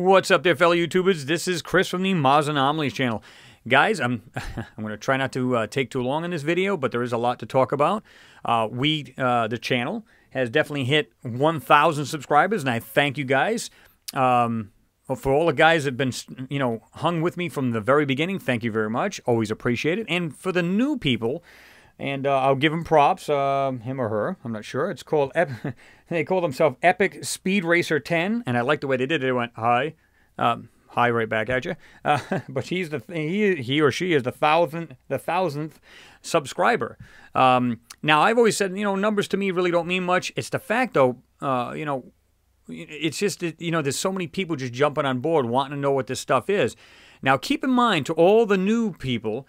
What's up there, fellow YouTubers? This is Chris from the Mars Anomalies channel. Guys, I'm I'm going to try not to uh, take too long in this video, but there is a lot to talk about. Uh, we, uh, the channel, has definitely hit 1,000 subscribers, and I thank you guys. Um, for all the guys that have been, you know, hung with me from the very beginning, thank you very much. Always appreciate it. And for the new people, and uh, I'll give him props, uh, him or her, I'm not sure. It's called, Ep- they call themselves Epic Speed Racer 10, and I like the way they did it. They went, hi, um, hi right back at you. Uh, but he's the he, he or she is the thousandth the thousandth subscriber. Um, now I've always said, you know, numbers to me really don't mean much. It's the fact though, uh, you know, it's just you know, there's so many people just jumping on board wanting to know what this stuff is. Now keep in mind to all the new people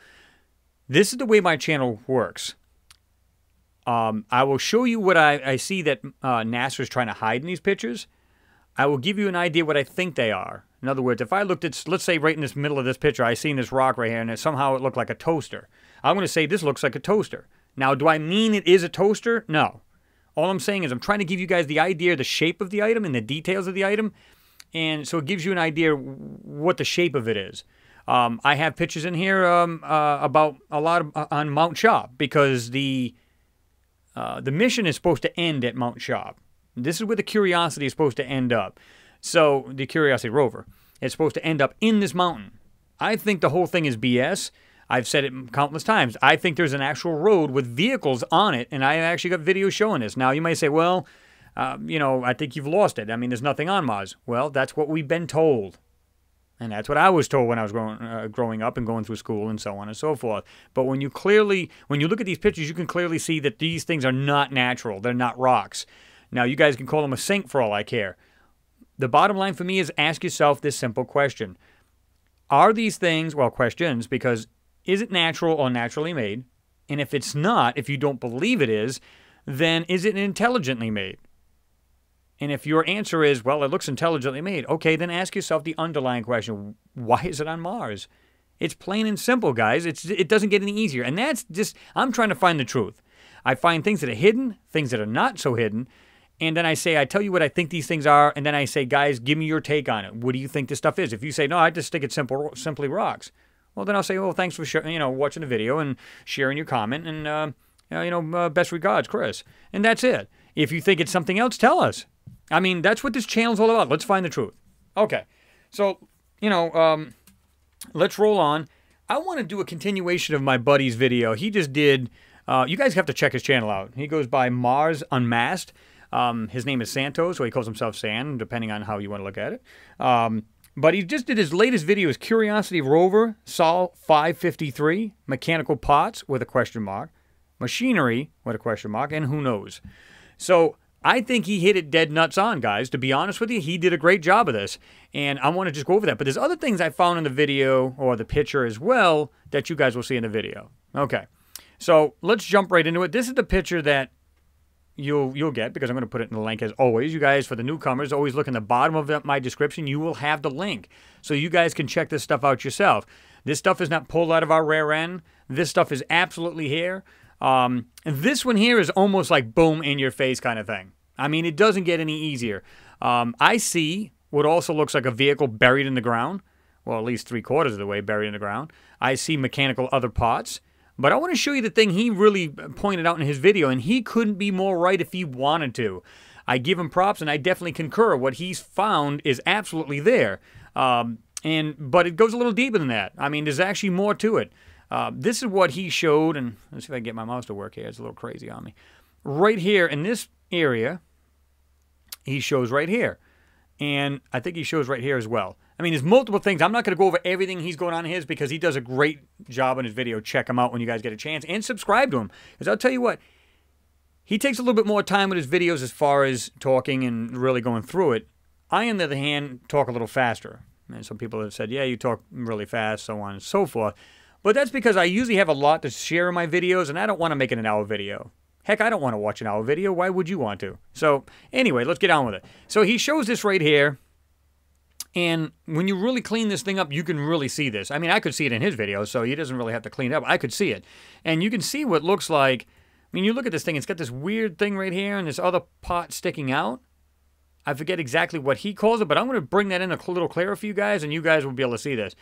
this is the way my channel works. Um, I will show you what I, I see that uh, NASA is trying to hide in these pictures. I will give you an idea what I think they are. In other words, if I looked at, let's say right in this middle of this picture, I seen this rock right here, and it, somehow it looked like a toaster. I'm going to say this looks like a toaster. Now, do I mean it is a toaster? No. All I'm saying is I'm trying to give you guys the idea, the shape of the item, and the details of the item, and so it gives you an idea what the shape of it is. Um, I have pictures in here um, uh, about a lot of, uh, on Mount Sharp because the uh, the mission is supposed to end at Mount Sharp. This is where the Curiosity is supposed to end up. So the Curiosity rover is supposed to end up in this mountain. I think the whole thing is BS. I've said it countless times. I think there's an actual road with vehicles on it, and I actually got videos showing this. Now you might say, well, uh, you know, I think you've lost it. I mean, there's nothing on Mars. Well, that's what we've been told. And that's what I was told when I was growing, uh, growing up and going through school and so on and so forth. But when you clearly, when you look at these pictures, you can clearly see that these things are not natural. They're not rocks. Now, you guys can call them a sink for all I care. The bottom line for me is ask yourself this simple question Are these things, well, questions, because is it natural or naturally made? And if it's not, if you don't believe it is, then is it intelligently made? And if your answer is, well, it looks intelligently made, okay, then ask yourself the underlying question why is it on Mars? It's plain and simple, guys. It's, it doesn't get any easier. And that's just, I'm trying to find the truth. I find things that are hidden, things that are not so hidden. And then I say, I tell you what I think these things are. And then I say, guys, give me your take on it. What do you think this stuff is? If you say, no, I just think it's simple, simply rocks. Well, then I'll say, well, thanks for sharing, you know, watching the video and sharing your comment. And, uh, you know, uh, best regards, Chris. And that's it. If you think it's something else, tell us. I mean, that's what this channel's all about. Let's find the truth. Okay. So, you know, um, let's roll on. I want to do a continuation of my buddy's video. He just did, uh, you guys have to check his channel out. He goes by Mars Unmasked. Um, his name is Santos, so he calls himself San, depending on how you want to look at it. Um, but he just did his latest video is Curiosity Rover, Sol 553, Mechanical Pots with a question mark, Machinery with a question mark, and who knows. So I think he hit it dead nuts on, guys. To be honest with you, he did a great job of this. And I want to just go over that. But there's other things I found in the video or the picture as well that you guys will see in the video. Okay. So let's jump right into it. This is the picture that you'll you'll get because I'm going to put it in the link as always. You guys, for the newcomers, always look in the bottom of my description. You will have the link. So you guys can check this stuff out yourself. This stuff is not pulled out of our rear end. This stuff is absolutely here. Um, this one here is almost like boom in your face kind of thing. I mean, it doesn't get any easier. Um, I see what also looks like a vehicle buried in the ground. Well, at least three quarters of the way buried in the ground. I see mechanical other parts. But I want to show you the thing he really pointed out in his video, and he couldn't be more right if he wanted to. I give him props, and I definitely concur. What he's found is absolutely there. Um, and but it goes a little deeper than that. I mean, there's actually more to it. Uh, this is what he showed, and let's see if I can get my mouse to work here. It's a little crazy on me. Right here in this area, he shows right here. And I think he shows right here as well. I mean, there's multiple things. I'm not going to go over everything he's going on his because he does a great job in his video. Check him out when you guys get a chance and subscribe to him. Because I'll tell you what, he takes a little bit more time with his videos as far as talking and really going through it. I, on the other hand, talk a little faster. And some people have said, yeah, you talk really fast, so on and so forth. But that's because I usually have a lot to share in my videos, and I don't want to make it an hour video. Heck, I don't want to watch an hour video. Why would you want to? So, anyway, let's get on with it. So, he shows this right here. And when you really clean this thing up, you can really see this. I mean, I could see it in his video, so he doesn't really have to clean it up. I could see it. And you can see what looks like. I mean, you look at this thing, it's got this weird thing right here and this other pot sticking out. I forget exactly what he calls it, but I'm going to bring that in a little clearer for you guys, and you guys will be able to see this.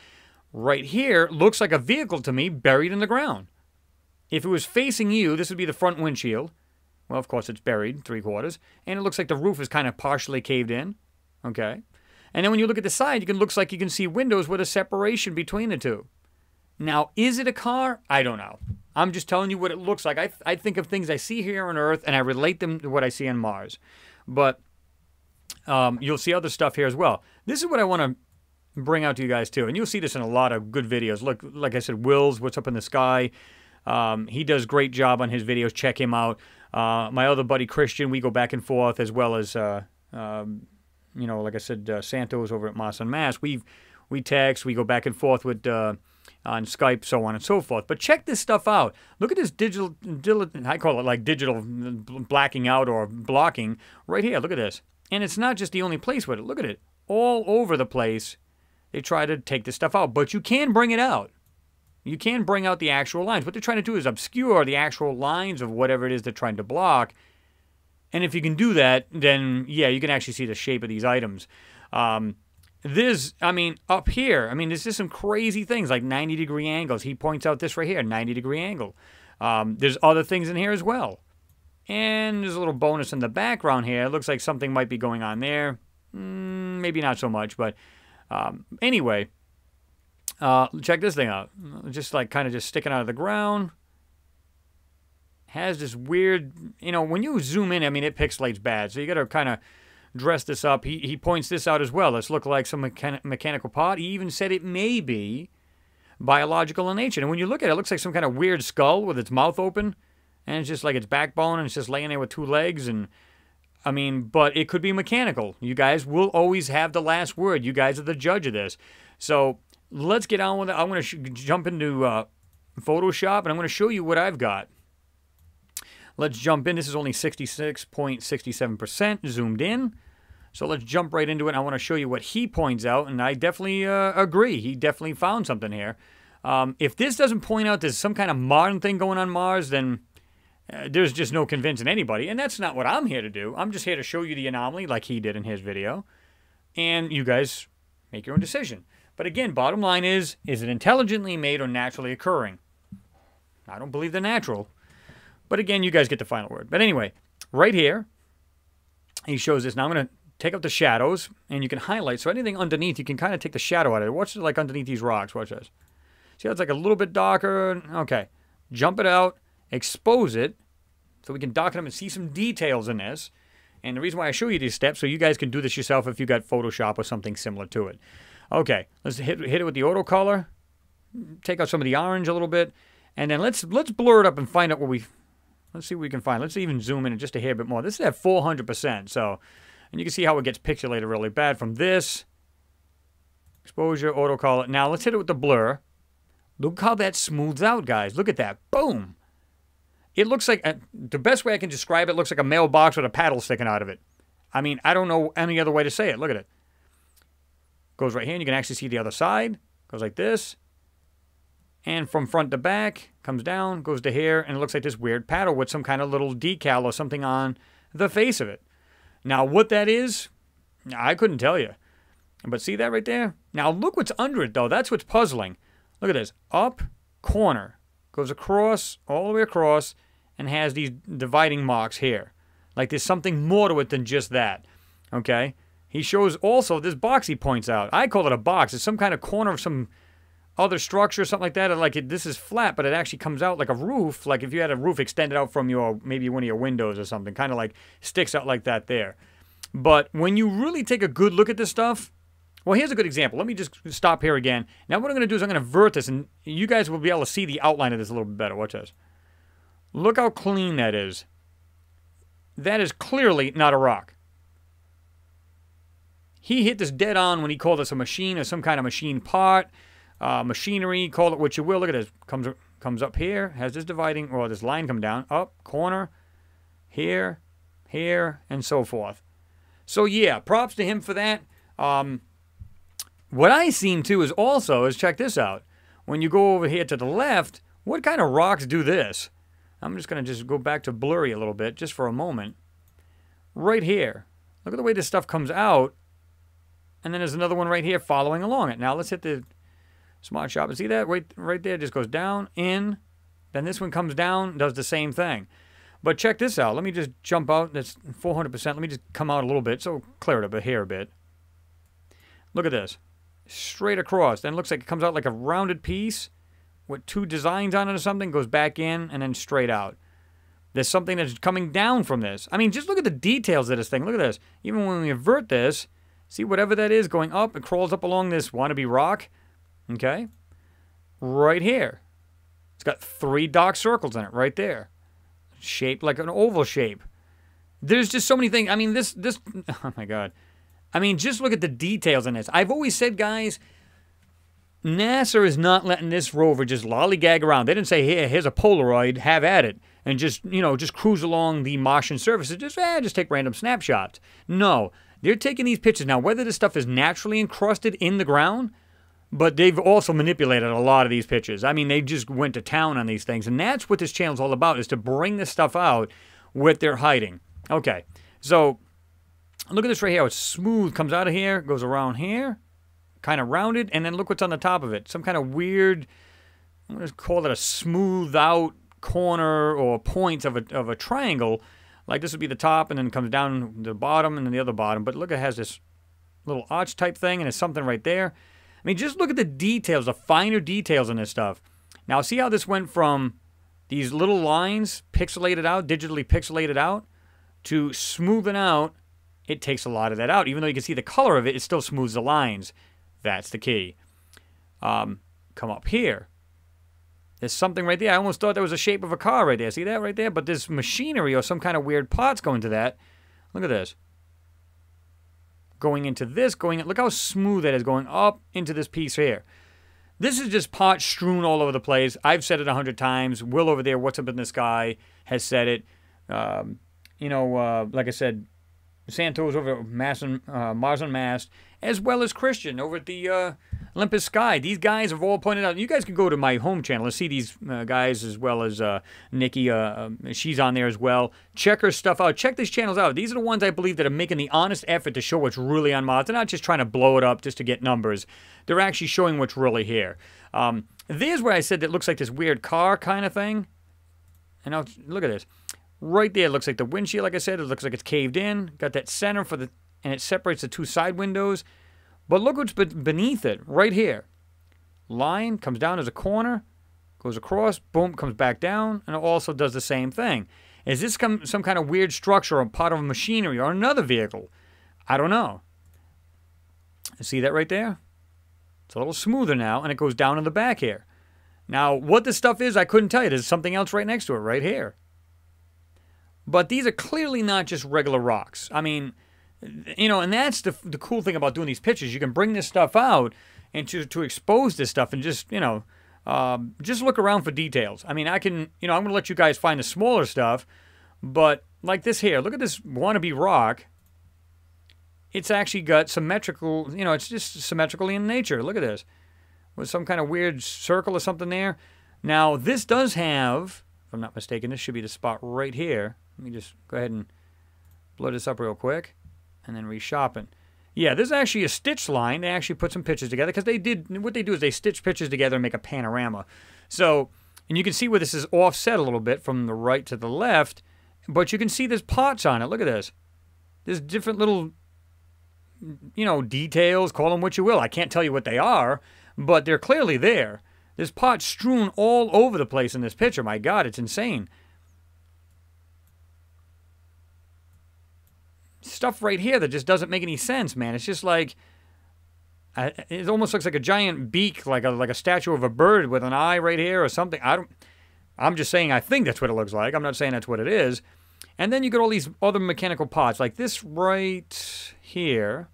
Right here looks like a vehicle to me buried in the ground. If it was facing you, this would be the front windshield. Well, of course, it's buried three quarters, and it looks like the roof is kind of partially caved in. Okay. And then when you look at the side, you can looks like you can see windows with a separation between the two. Now, is it a car? I don't know. I'm just telling you what it looks like. I, I think of things I see here on Earth and I relate them to what I see on Mars. But um, you'll see other stuff here as well. This is what I want to bring out to you guys too. And you'll see this in a lot of good videos. Look, like I said, Will's What's Up in the Sky. Um, he does great job on his videos. Check him out. Uh, my other buddy Christian, we go back and forth as well as, uh, um, you know, like I said, uh, Santos over at Mars Unmasked. We we text, we go back and forth with uh, on Skype, so on and so forth. But check this stuff out. Look at this digital, digital I call it like digital blacking out or blocking right here. Look at this. And it's not just the only place with it. Look at it. All over the place, they try to take this stuff out. But you can bring it out. You can bring out the actual lines. What they're trying to do is obscure the actual lines of whatever it is they're trying to block. And if you can do that, then yeah, you can actually see the shape of these items. Um, this, I mean, up here, I mean, there's just some crazy things like 90 degree angles. He points out this right here, 90 degree angle. Um, there's other things in here as well. And there's a little bonus in the background here. It looks like something might be going on there. Mm, maybe not so much, but um, anyway, uh, check this thing out. Just like kind of just sticking out of the ground. Has this weird, you know, when you zoom in, I mean, it pixelates bad. So you got to kind of dress this up. He, he points this out as well. This look like some mechan- mechanical part. He even said it may be biological in nature. And when you look at it, it looks like some kind of weird skull with its mouth open. And it's just like its backbone and it's just laying there with two legs. And I mean, but it could be mechanical. You guys will always have the last word. You guys are the judge of this. So let's get on with it. I'm going to jump into uh, Photoshop and I'm going to show you what I've got. Let's jump in. This is only 66.67% zoomed in. So let's jump right into it. I want to show you what he points out, and I definitely uh, agree. He definitely found something here. Um, if this doesn't point out there's some kind of modern thing going on Mars, then uh, there's just no convincing anybody. And that's not what I'm here to do. I'm just here to show you the anomaly like he did in his video. And you guys make your own decision. But again, bottom line is, is it intelligently made or naturally occurring? I don't believe they're natural. But again, you guys get the final word. But anyway, right here, he shows this. Now I'm going to take out the shadows, and you can highlight. So anything underneath, you can kind of take the shadow out of it. Watch it like underneath these rocks. Watch this. See how it's like a little bit darker? Okay. Jump it out, expose it, so we can them and see some details in this. And the reason why I show you these steps, so you guys can do this yourself if you got Photoshop or something similar to it. Okay, let's hit, hit it with the auto color. Take out some of the orange a little bit. And then let's let's blur it up and find out what we Let's see what we can find. Let's even zoom in just a hair bit more. This is at 400%. So, and you can see how it gets pixelated really bad from this. Exposure, auto color. Now let's hit it with the blur. Look how that smooths out, guys. Look at that. Boom. It looks like, the best way I can describe it, looks like a mailbox with a paddle sticking out of it. I mean, I don't know any other way to say it. Look at it. Goes right here, and you can actually see the other side. Goes like this and from front to back comes down goes to here and it looks like this weird paddle with some kind of little decal or something on the face of it now what that is i couldn't tell you but see that right there now look what's under it though that's what's puzzling look at this up corner goes across all the way across and has these dividing marks here like there's something more to it than just that okay he shows also this box he points out i call it a box it's some kind of corner of some other structure, or something like that. Like it, this is flat, but it actually comes out like a roof. Like if you had a roof extended out from your maybe one of your windows or something, kind of like sticks out like that there. But when you really take a good look at this stuff, well, here's a good example. Let me just stop here again. Now what I'm going to do is I'm going to vert this, and you guys will be able to see the outline of this a little bit better. Watch this. Look how clean that is. That is clearly not a rock. He hit this dead on when he called this a machine or some kind of machine part uh, machinery, call it what you will. Look at this. Comes comes up here, has this dividing, or this line come down, up, corner, here, here, and so forth. So yeah, props to him for that. Um, what I seen too is also is check this out. When you go over here to the left, what kind of rocks do this? I'm just gonna just go back to blurry a little bit just for a moment. Right here, look at the way this stuff comes out. And then there's another one right here following along it. Now let's hit the Smart Shop and see that right, right there just goes down, in. Then this one comes down, does the same thing. But check this out. Let me just jump out. That's 400%. Let me just come out a little bit. So clear it up here a bit. Look at this. Straight across. Then it looks like it comes out like a rounded piece with two designs on it or something. Goes back in and then straight out. There's something that's coming down from this. I mean, just look at the details of this thing. Look at this. Even when we invert this, see whatever that is going up, it crawls up along this wannabe rock. Okay? Right here. It's got three dark circles in it right there shaped like an oval shape. There's just so many things. I mean, this, this, oh my God. I mean, just look at the details in this. I've always said, guys, NASA is not letting this rover just lollygag around. They didn't say, here, here's a Polaroid, have at it, and just, you know, just cruise along the Martian surface just, eh, just take random snapshots. No, they're taking these pictures. Now, whether this stuff is naturally encrusted in the ground, but they've also manipulated a lot of these pictures. I mean, they just went to town on these things, and that's what this channel's all about: is to bring this stuff out with their hiding. Okay, so look at this right here. It's smooth, comes out of here, goes around here, kind of rounded, and then look what's on the top of it. Some kind of weird. I'm going to call it a smooth out corner or point of a of a triangle. Like this would be the top, and then comes down the bottom, and then the other bottom. But look, it has this little arch type thing, and it's something right there. I mean, just look at the details, the finer details in this stuff. Now, see how this went from these little lines pixelated out, digitally pixelated out, to smoothing out. It takes a lot of that out. Even though you can see the color of it, it still smooths the lines. That's the key. Um, come up here. There's something right there. I almost thought there was a shape of a car right there. See that right there? But there's machinery or some kind of weird parts going to that. Look at this going into this, going, look how smooth that is going up into this piece here. This is just pot strewn all over the place. I've said it a hundred times. Will over there, what's up in the sky, has said it. Um, you know, uh, like I said, Santos over at and, uh, Mars Unmasked, as well as Christian over at the uh, Olympus Sky. These guys have all pointed out. You guys can go to my home channel and see these uh, guys as well as uh, Nikki. Uh, um, she's on there as well. Check her stuff out. Check these channels out. These are the ones I believe that are making the honest effort to show what's really on Mars. They're not just trying to blow it up just to get numbers. They're actually showing what's really here. Um, there's where I said that looks like this weird car kind of thing. And look at this. Right there, looks like the windshield, like I said, it looks like it's caved in. Got that center for the, and it separates the two side windows. But look what's beneath it, right here. Line comes down as a corner, goes across, boom, comes back down, and it also does the same thing. Is this some, some kind of weird structure or part of machinery or another vehicle? I don't know. See that right there? It's a little smoother now, and it goes down in the back here. Now, what this stuff is, I couldn't tell you. There's something else right next to it, right here. But these are clearly not just regular rocks. I mean, you know, and that's the, the cool thing about doing these pictures. You can bring this stuff out and to, to expose this stuff and just, you know, um, just look around for details. I mean, I can, you know, I'm going to let you guys find the smaller stuff, but like this here, look at this wannabe rock. It's actually got symmetrical, you know, it's just symmetrically in nature. Look at this. With some kind of weird circle or something there. Now, this does have, if I'm not mistaken, this should be the spot right here. Let me just go ahead and blow this up real quick and then reshopping. Yeah, this is actually a stitch line. They actually put some pictures together because they did what they do is they stitch pictures together and make a panorama. So, and you can see where this is offset a little bit from the right to the left, but you can see there's pots on it. Look at this. There's different little, you know, details. Call them what you will. I can't tell you what they are, but they're clearly there. There's pots strewn all over the place in this picture. My God, it's insane. Stuff right here that just doesn't make any sense, man. It's just like it almost looks like a giant beak, like a like a statue of a bird with an eye right here or something. I don't. I'm just saying I think that's what it looks like. I'm not saying that's what it is. And then you get all these other mechanical parts, like this right here.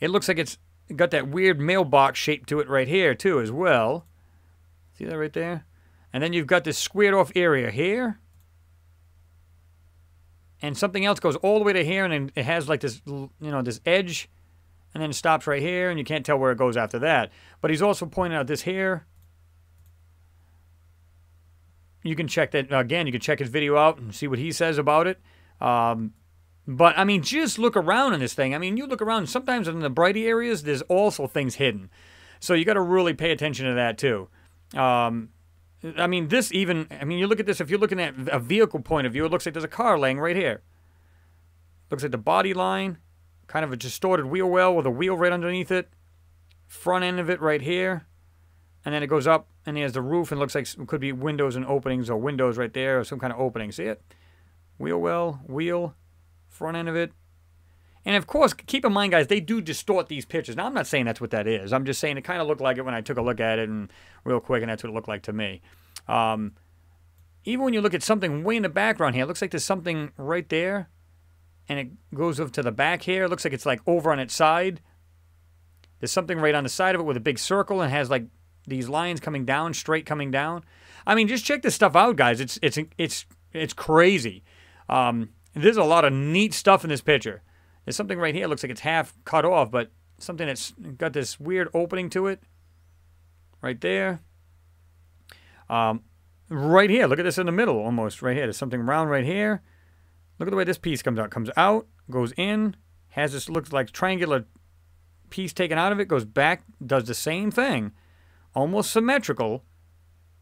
It looks like it's got that weird mailbox shape to it right here too, as well. See that right there? And then you've got this squared off area here and something else goes all the way to here, and then it has like this, you know, this edge, and then it stops right here, and you can't tell where it goes after that. But he's also pointing out this here. You can check that again. You can check his video out and see what he says about it. Um, But I mean, just look around in this thing. I mean, you look around. Sometimes in the brighty areas, there's also things hidden, so you got to really pay attention to that too. Um, I mean, this even. I mean, you look at this. If you're looking at a vehicle point of view, it looks like there's a car laying right here. Looks like the body line, kind of a distorted wheel well with a wheel right underneath it. Front end of it right here, and then it goes up and there's the roof and looks like it could be windows and openings or windows right there or some kind of opening. See it? Wheel well, wheel front end of it. And of course, keep in mind, guys, they do distort these pictures. Now, I'm not saying that's what that is. I'm just saying it kind of looked like it when I took a look at it and real quick, and that's what it looked like to me. Um, even when you look at something way in the background here, it looks like there's something right there, and it goes over to the back here. It looks like it's like over on its side. There's something right on the side of it with a big circle and has like these lines coming down, straight coming down. I mean, just check this stuff out, guys. It's it's it's it's crazy. Um, there's a lot of neat stuff in this picture. There's something right here. Looks like it's half cut off, but something that's got this weird opening to it. Right there. Um, right here. Look at this in the middle almost. Right here. There's something round right here. Look at the way this piece comes out. Comes out, goes in, has this looks like triangular piece taken out of it, goes back, does the same thing. Almost symmetrical.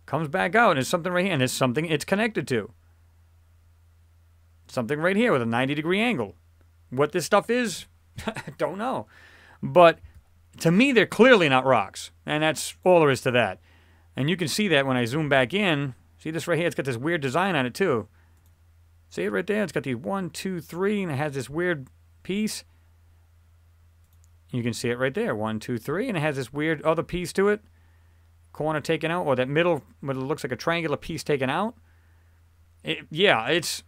Comes back out, and there's something right here, and there's something it's connected to something right here with a 90 degree angle. What this stuff is, I don't know. But to me, they're clearly not rocks. And that's all there is to that. And you can see that when I zoom back in. See this right here? It's got this weird design on it, too. See it right there? It's got these one, two, three, and it has this weird piece. You can see it right there. One, two, three, and it has this weird other piece to it. Corner taken out, or that middle, what looks like a triangular piece taken out. It, yeah, it's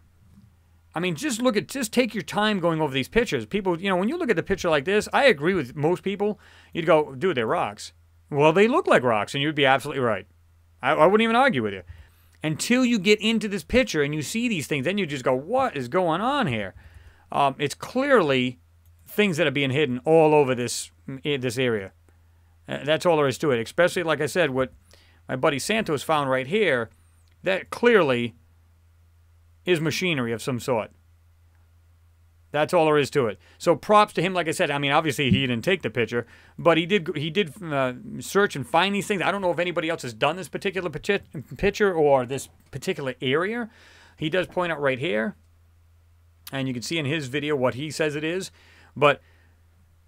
I mean, just look at, just take your time going over these pictures. People, you know, when you look at the picture like this, I agree with most people. You'd go, dude, they're rocks. Well, they look like rocks, and you'd be absolutely right. I, I wouldn't even argue with you. Until you get into this picture and you see these things, then you just go, what is going on here? Um, it's clearly things that are being hidden all over this this area. Uh, that's all there is to it. Especially, like I said, what my buddy Santos found right here, that clearly is machinery of some sort. That's all there is to it. So props to him. Like I said, I mean, obviously he didn't take the picture, but he did. He did uh, search and find these things. I don't know if anybody else has done this particular picture or this particular area. He does point out right here, and you can see in his video what he says it is. But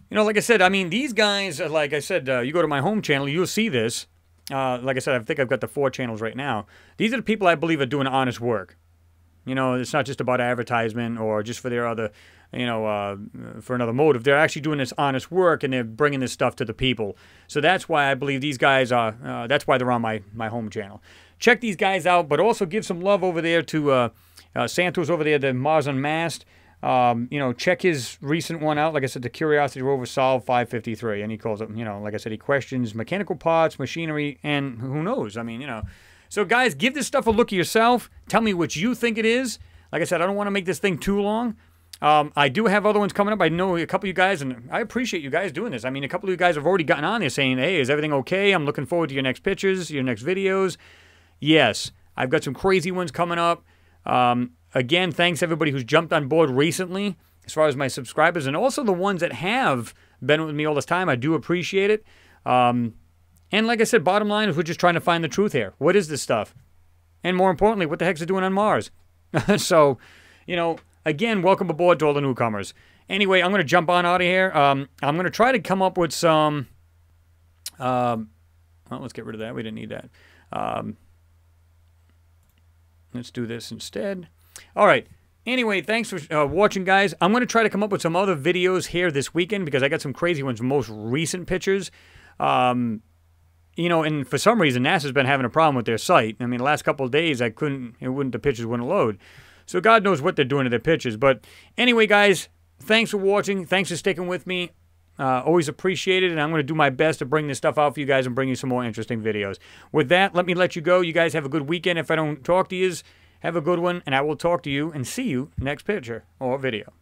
you know, like I said, I mean, these guys. Like I said, uh, you go to my home channel, you'll see this. Uh, like I said, I think I've got the four channels right now. These are the people I believe are doing honest work. You know, it's not just about advertisement or just for their other, you know, uh, for another motive. They're actually doing this honest work and they're bringing this stuff to the people. So that's why I believe these guys are. Uh, that's why they're on my my home channel. Check these guys out, but also give some love over there to uh, uh Santos over there, the Mars Unmasked. Um, you know, check his recent one out. Like I said, the Curiosity Rover Sol 553, and he calls it. You know, like I said, he questions mechanical parts, machinery, and who knows? I mean, you know. So, guys, give this stuff a look at yourself. Tell me what you think it is. Like I said, I don't want to make this thing too long. Um, I do have other ones coming up. I know a couple of you guys, and I appreciate you guys doing this. I mean, a couple of you guys have already gotten on there saying, hey, is everything okay? I'm looking forward to your next pictures, your next videos. Yes, I've got some crazy ones coming up. Um, again, thanks everybody who's jumped on board recently, as far as my subscribers, and also the ones that have been with me all this time. I do appreciate it. Um, and like I said, bottom line is we're just trying to find the truth here. What is this stuff? And more importantly, what the heck's it doing on Mars? so, you know, again, welcome aboard to all the newcomers. Anyway, I'm going to jump on out of here. Um, I'm going to try to come up with some. Um, well, let's get rid of that. We didn't need that. Um, let's do this instead. All right. Anyway, thanks for uh, watching, guys. I'm going to try to come up with some other videos here this weekend because I got some crazy ones, most recent pictures. Um, you know, and for some reason NASA's been having a problem with their site. I mean, the last couple of days I couldn't, it wouldn't, the pictures wouldn't load. So God knows what they're doing to their pictures. But anyway, guys, thanks for watching. Thanks for sticking with me. Uh, always appreciate it, and I'm going to do my best to bring this stuff out for you guys and bring you some more interesting videos. With that, let me let you go. You guys have a good weekend. If I don't talk to you, have a good one, and I will talk to you and see you next picture or video.